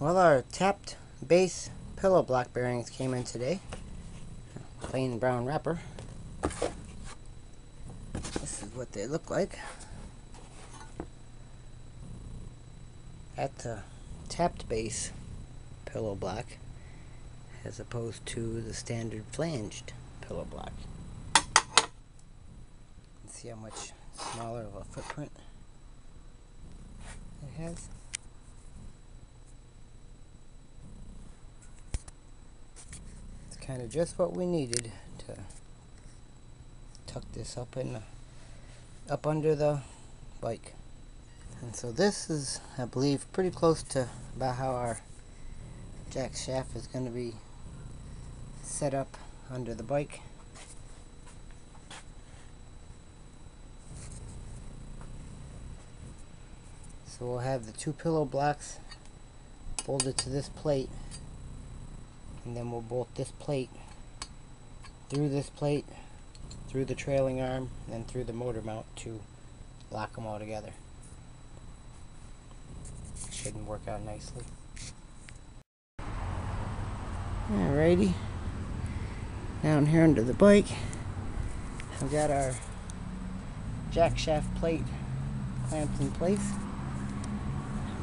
Well, our tapped base pillow block bearings came in today. Plain brown wrapper. This is what they look like. At the tapped base pillow block as opposed to the standard flanged pillow block. See how much smaller of a footprint it has. Kind of just what we needed to tuck this up in the, up under the bike. And so this is, I believe, pretty close to about how our jack shaft is going to be set up under the bike. So we'll have the two pillow blocks bolted to this plate and then we'll bolt this plate through this plate through the trailing arm and through the motor mount to lock them all together. Shouldn't work out nicely. Alrighty. Down here under the bike, we've got our jack shaft plate clamped in place.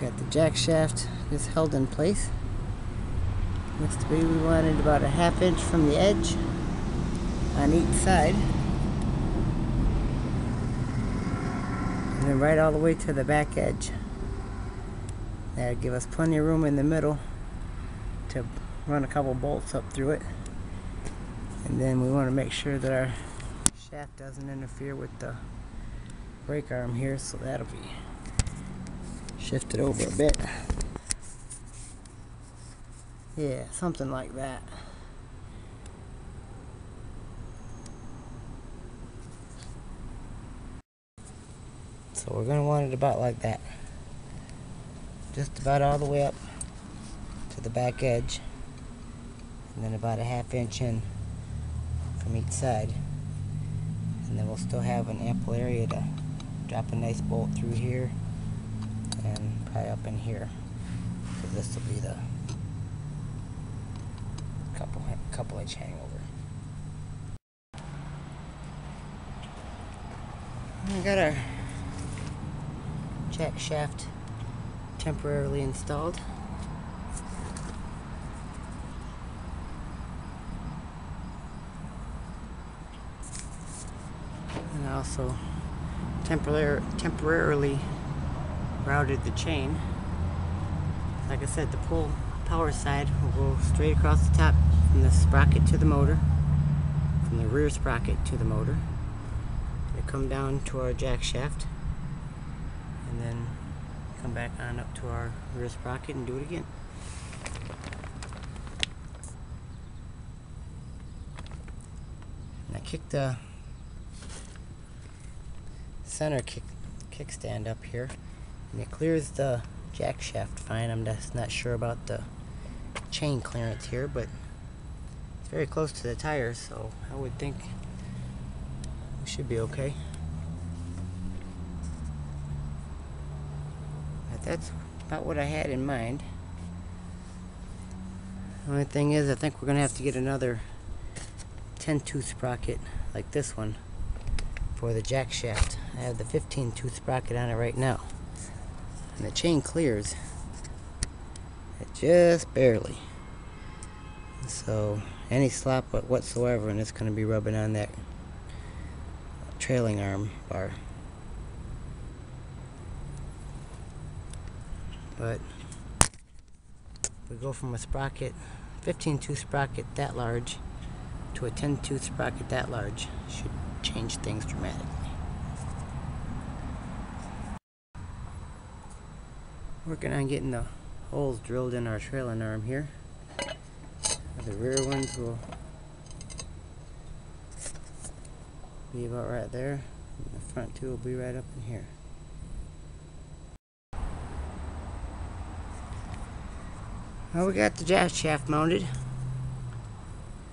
Got the jack shaft just held in place. Looks to be we wanted about a half inch from the edge on each side. And then right all the way to the back edge. That'll give us plenty of room in the middle to run a couple bolts up through it. And then we want to make sure that our shaft doesn't interfere with the brake arm here, so that'll be shifted over a bit. Yeah, something like that. So we're going to want it about like that. Just about all the way up to the back edge. And then about a half inch in from each side. And then we'll still have an ample area to drop a nice bolt through here and probably up in here. So this will be the couple inch hangover. We got our jack shaft temporarily installed. And I also temporarily temporarily routed the chain. Like I said, the pull power side will go straight across the top from the sprocket to the motor, from the rear sprocket to the motor. They come down to our jack shaft, and then come back on up to our rear sprocket and do it again. I kick the center kick kickstand up here and it clears the jack shaft fine. I'm just not sure about the chain clearance here, but it's very close to the tire, so I would think we should be okay. But that's about what I had in mind. The only thing is, I think we're going to have to get another 10 tooth sprocket like this one for the jack shaft. I have the 15 tooth sprocket on it right now and the chain clears just barely. So any slop whatsoever and it's going to be rubbing on that trailing arm bar. But we go from a sprocket 15 tooth sprocket that large to a 10 tooth sprocket that large. Should change things dramatically. Working on getting the holes drilled in our trailing arm here. The rear ones will be about right there. And the front two will be right up in here. Well, we got the jack shaft mounted.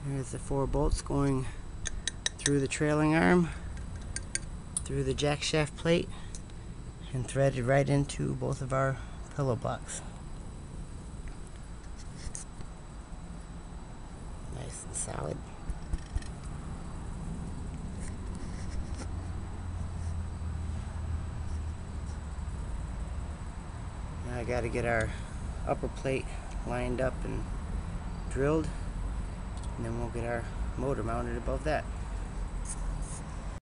There's the four bolts going through the trailing arm, through the jack shaft plate, and threaded right into both of our pillow blocks. Solid. Now I got to get our upper plate lined up and drilled, and then we'll get our motor mounted above that.